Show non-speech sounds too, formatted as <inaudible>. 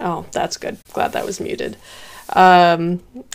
Oh, that's good. Glad that was muted. Um, <laughs>